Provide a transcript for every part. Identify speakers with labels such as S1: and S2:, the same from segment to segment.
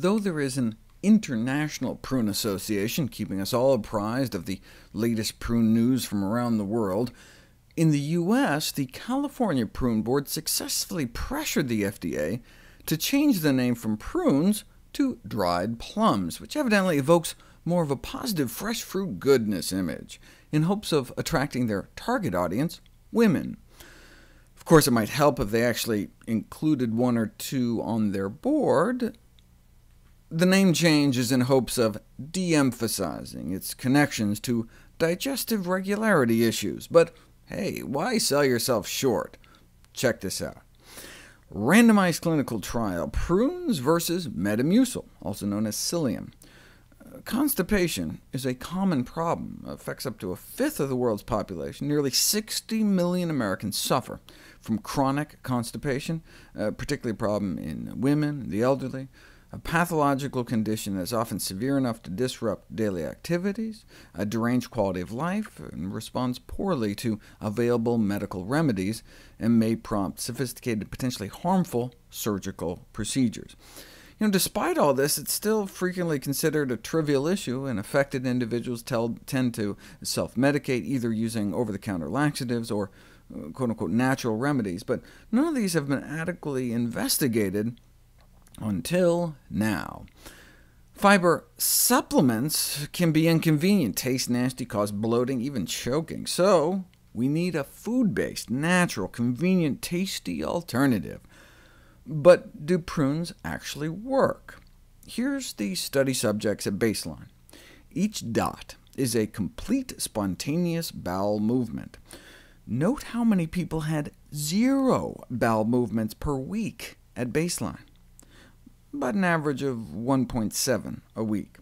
S1: Though there is an International Prune Association keeping us all apprised of the latest prune news from around the world, in the U.S., the California Prune Board successfully pressured the FDA to change the name from prunes to dried plums, which evidently evokes more of a positive fresh fruit goodness image, in hopes of attracting their target audience, women. Of course, it might help if they actually included one or two on their board. The name change is in hopes of de-emphasizing its connections to digestive regularity issues, but hey, why sell yourself short? Check this out. Randomized clinical trial, prunes versus Metamucil, also known as psyllium. Constipation is a common problem, it affects up to a fifth of the world's population. Nearly 60 million Americans suffer from chronic constipation, uh, particularly a problem in women, the elderly, a pathological condition that is often severe enough to disrupt daily activities, a deranged quality of life, and responds poorly to available medical remedies, and may prompt sophisticated, potentially harmful surgical procedures. You know, despite all this, it's still frequently considered a trivial issue, and affected individuals tell, tend to self-medicate, either using over-the-counter laxatives or uh, quote-unquote natural remedies, but none of these have been adequately investigated until now. Fiber supplements can be inconvenient, taste nasty, cause bloating, even choking, so we need a food-based, natural, convenient, tasty alternative. But do prunes actually work? Here's the study subjects at baseline. Each dot is a complete spontaneous bowel movement. Note how many people had zero bowel movements per week at baseline, about an average of 1.7 a week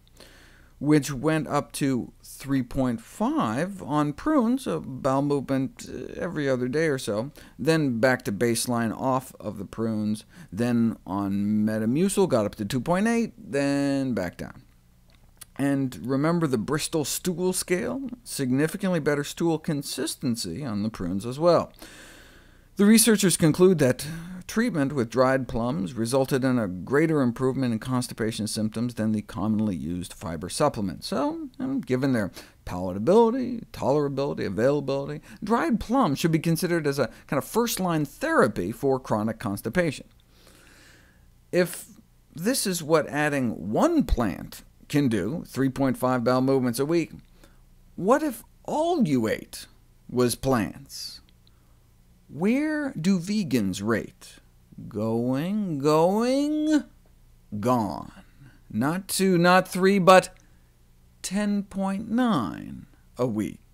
S1: which went up to 3.5 on prunes, a bowel movement uh, every other day or so, then back to baseline off of the prunes, then on Metamucil got up to 2.8, then back down. And remember the Bristol stool scale? Significantly better stool consistency on the prunes as well. The researchers conclude that treatment with dried plums resulted in a greater improvement in constipation symptoms than the commonly used fiber supplements. So, given their palatability, tolerability, availability, dried plums should be considered as a kind of first-line therapy for chronic constipation. If this is what adding one plant can do, 3.5 bowel movements a week, what if all you ate was plants? Where do vegans rate? Going, going, gone. Not two, not three, but 10.9 a week.